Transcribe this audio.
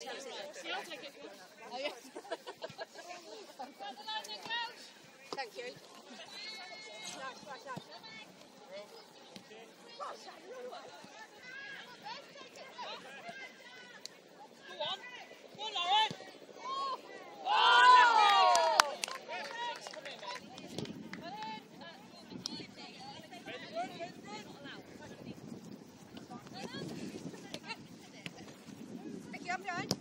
Thank you. Gabriel antes.